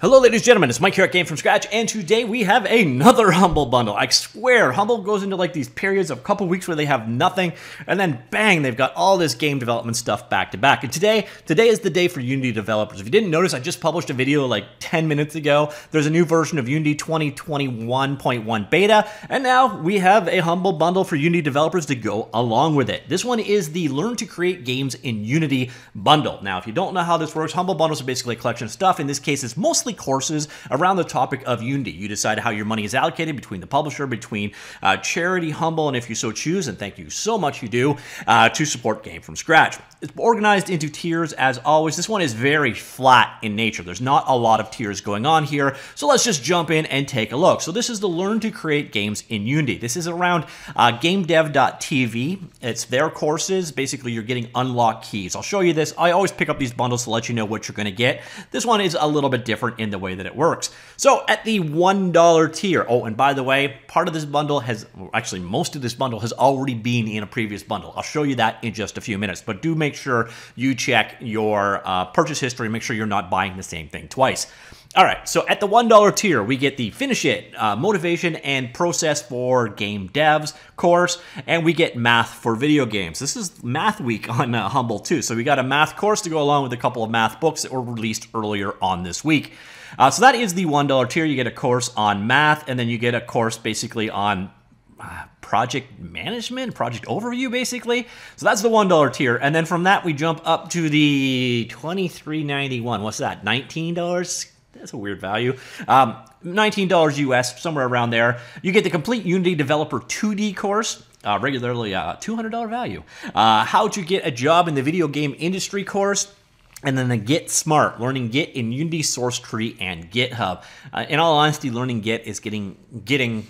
Hello, ladies and gentlemen. It's Mike here at Game From Scratch, and today we have another Humble bundle. I swear, Humble goes into like these periods of a couple weeks where they have nothing, and then bang, they've got all this game development stuff back to back. And today, today is the day for Unity developers. If you didn't notice, I just published a video like 10 minutes ago. There's a new version of Unity 2021.1 beta, and now we have a Humble bundle for Unity developers to go along with it. This one is the Learn to Create Games in Unity bundle. Now, if you don't know how this works, Humble bundles are basically a collection of stuff. In this case, it's mostly courses around the topic of Unity. You decide how your money is allocated between the publisher, between uh, charity, humble, and if you so choose, and thank you so much you do, uh, to support Game from Scratch. It's organized into tiers as always. This one is very flat in nature. There's not a lot of tiers going on here. So let's just jump in and take a look. So this is the Learn to Create Games in Unity. This is around uh, GameDev.tv. It's their courses. Basically, you're getting unlock keys. I'll show you this. I always pick up these bundles to let you know what you're going to get. This one is a little bit different in the way that it works. So at the $1 tier, oh, and by the way, part of this bundle has, actually most of this bundle has already been in a previous bundle. I'll show you that in just a few minutes, but do make sure you check your uh, purchase history, make sure you're not buying the same thing twice. All right, so at the $1 tier, we get the Finish It, uh, Motivation and Process for Game Devs course, and we get Math for Video Games. This is Math Week on uh, Humble, too. So we got a math course to go along with a couple of math books that were released earlier on this week. Uh, so that is the $1 tier. You get a course on math, and then you get a course basically on uh, project management, project overview, basically. So that's the $1 tier. And then from that, we jump up to the $23.91. What's that? $19? That's a weird value. Um, $19 US, somewhere around there. You get the complete Unity Developer 2D course. Uh, regularly uh, $200 value. Uh, how to get a job in the video game industry course. And then the Git Smart, learning Git in Unity SourceTree and GitHub. Uh, in all honesty, learning Git is getting getting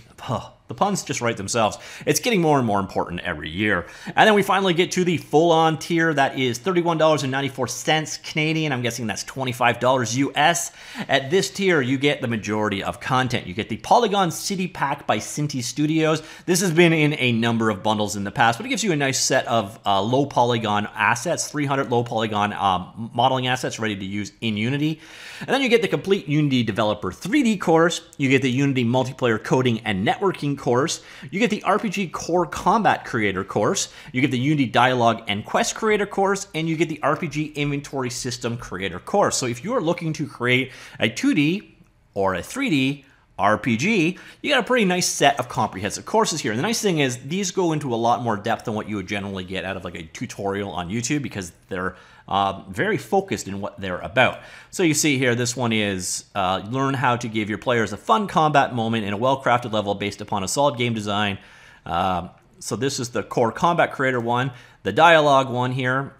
the puns just write themselves. It's getting more and more important every year. And then we finally get to the full-on tier that is $31.94 Canadian. I'm guessing that's $25 US. At this tier, you get the majority of content. You get the Polygon City Pack by Synty Studios. This has been in a number of bundles in the past, but it gives you a nice set of uh, low polygon assets, 300 low polygon um, modeling assets ready to use in Unity. And then you get the complete Unity Developer 3D course. You get the Unity Multiplayer Coding and Networking course. You get the RPG Core Combat Creator course. You get the Unity Dialogue and Quest Creator course, and you get the RPG Inventory System Creator course. So if you are looking to create a 2D or a 3D RPG, you got a pretty nice set of comprehensive courses here. And the nice thing is these go into a lot more depth than what you would generally get out of like a tutorial on YouTube because they're uh, very focused in what they're about. So you see here, this one is uh, learn how to give your players a fun combat moment in a well-crafted level based upon a solid game design. Uh, so this is the core combat creator one. The dialogue one here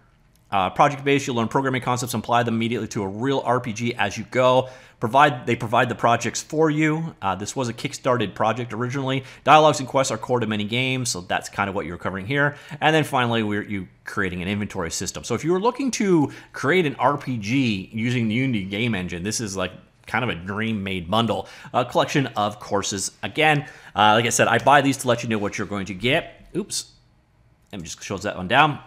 uh, project based, you'll learn programming concepts and apply them immediately to a real RPG as you go. Provide They provide the projects for you. Uh, this was a kickstarted project originally. Dialogues and quests are core to many games, so that's kind of what you're covering here. And then finally, we're you creating an inventory system. So if you were looking to create an RPG using the Unity game engine, this is like kind of a dream made bundle, a collection of courses. Again, uh, like I said, I buy these to let you know what you're going to get. Oops. Let me just close that one down.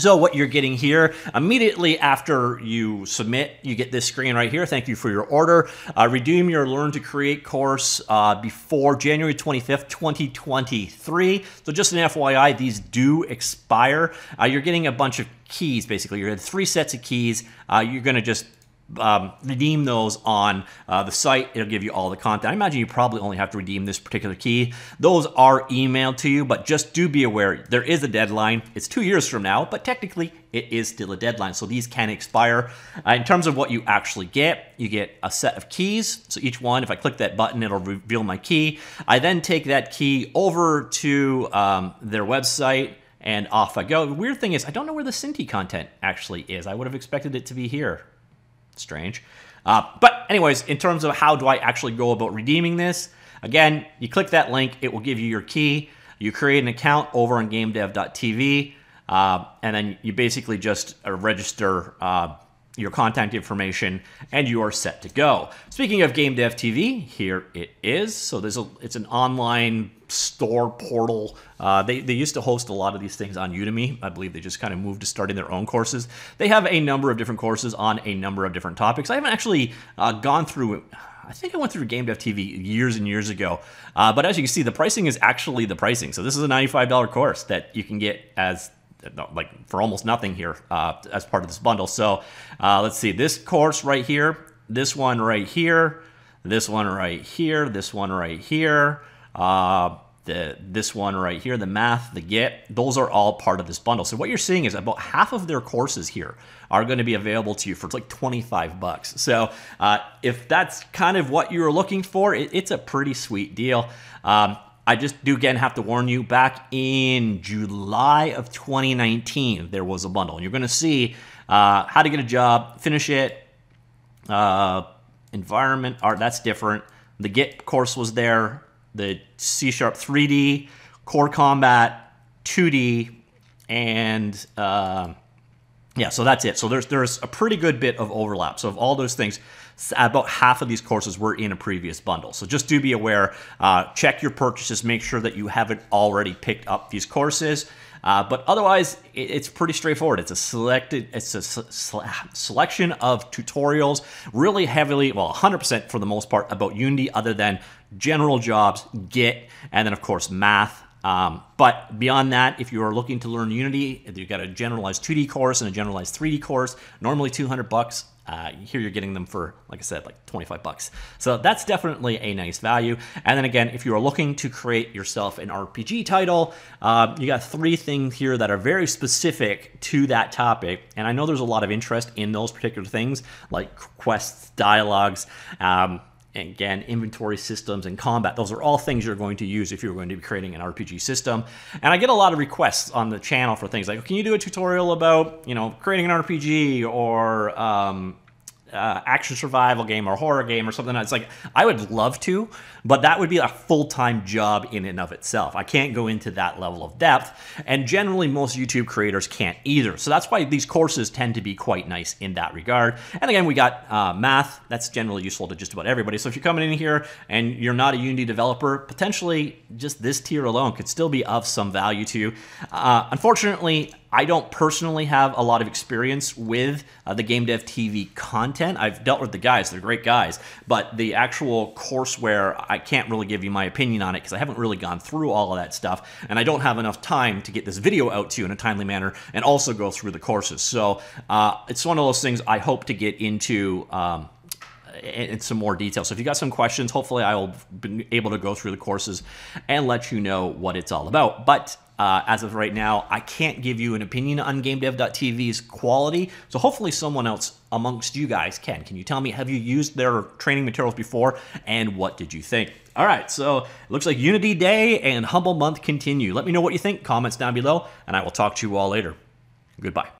So what you're getting here, immediately after you submit, you get this screen right here. Thank you for your order. Uh, redeem your Learn to Create course uh, before January 25th, 2023. So just an FYI, these do expire. Uh, you're getting a bunch of keys, basically. You're getting three sets of keys. Uh, you're going to just um, redeem those on uh, the site. It'll give you all the content. I imagine you probably only have to redeem this particular key. Those are emailed to you, but just do be aware there is a deadline. It's two years from now, but technically it is still a deadline. So these can expire. Uh, in terms of what you actually get, you get a set of keys. So each one, if I click that button, it'll reveal my key. I then take that key over to um, their website and off I go. The weird thing is, I don't know where the Synty content actually is. I would have expected it to be here strange. Uh, but anyways, in terms of how do I actually go about redeeming this, again, you click that link, it will give you your key. You create an account over on GameDev.tv, uh, and then you basically just uh, register uh, your contact information, and you are set to go. Speaking of GameDev TV, here it is. So there's a, it's an online store portal. Uh, they, they used to host a lot of these things on Udemy. I believe they just kind of moved to starting their own courses. They have a number of different courses on a number of different topics. I haven't actually uh, gone through I think I went through Game Dev TV years and years ago. Uh, but as you can see, the pricing is actually the pricing. So this is a $95 course that you can get as like for almost nothing here uh, as part of this bundle. So uh, let's see this course right here, this one right here, this one right here, this one right here. Uh, the, this one right here, the math, the Git, those are all part of this bundle. So what you're seeing is about half of their courses here are going to be available to you for like 25 bucks. So uh, if that's kind of what you're looking for, it, it's a pretty sweet deal. Um, I just do again have to warn you back in July of 2019, there was a bundle. And you're going to see uh, how to get a job, finish it, uh, environment art, that's different. The Git course was there, the C Sharp 3D, Core Combat 2D, and uh, yeah, so that's it. So there's there's a pretty good bit of overlap. So of all those things, about half of these courses were in a previous bundle. So just do be aware. Uh, check your purchases. Make sure that you haven't already picked up these courses. Uh, but otherwise, it's pretty straightforward. It's a selected, it's a selection of tutorials, really heavily, well, 100% for the most part about Unity, other than general jobs, Git, and then of course math, um, but beyond that, if you are looking to learn Unity, you've got a generalized 2D course and a generalized 3D course, normally 200 bucks. Uh, here you're getting them for, like I said, like 25 bucks. So that's definitely a nice value. And then again, if you are looking to create yourself an RPG title, uh, you got three things here that are very specific to that topic. And I know there's a lot of interest in those particular things, like quests, dialogues. Um, again, inventory systems and combat. Those are all things you're going to use if you're going to be creating an RPG system. And I get a lot of requests on the channel for things like, can you do a tutorial about, you know, creating an RPG or um, uh, action survival game or horror game or something. It's like I would love to, but that would be a full time job in and of itself. I can't go into that level of depth, and generally most YouTube creators can't either. So that's why these courses tend to be quite nice in that regard. And again, we got uh, math. That's generally useful to just about everybody. So if you're coming in here and you're not a Unity developer, potentially just this tier alone could still be of some value to you. Uh, unfortunately, I don't personally have a lot of experience with uh, the Game Dev TV content. I've dealt with the guys, they're great guys, but the actual courseware, I can't really give you my opinion on it because I haven't really gone through all of that stuff, and I don't have enough time to get this video out to you in a timely manner and also go through the courses. So uh, it's one of those things I hope to get into. Um, in some more detail. So if you got some questions, hopefully I will be able to go through the courses and let you know what it's all about. But uh, as of right now, I can't give you an opinion on GameDev.tv's quality. So hopefully someone else amongst you guys can. Can you tell me, have you used their training materials before and what did you think? All right, so it looks like Unity Day and Humble Month continue. Let me know what you think, comments down below, and I will talk to you all later. Goodbye.